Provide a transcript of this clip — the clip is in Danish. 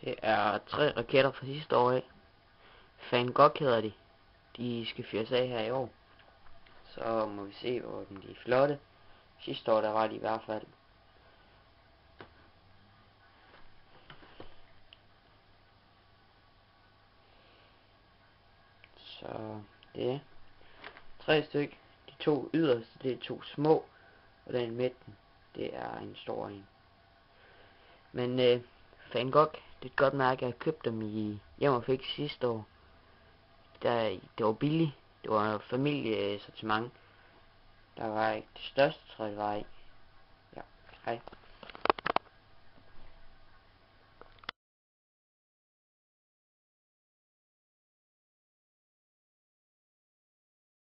Det er tre raketter fra sidste år af. Fan godt hedder de. De skal fyres af her i år. Så må vi se, hvor de er flotte. Sidste år, der var de i hvert fald. Så det er tre stykker. De to yderste, det er to små. Og den i midten, det er en stor en. Men øh, Van Gogh, det er godt mærke, jeg købte dem i hjem og fik sidste år. Der, det var billigt. Det var familiesortiment. Der var ikke det største, tror jeg, det var i. Ja, hej.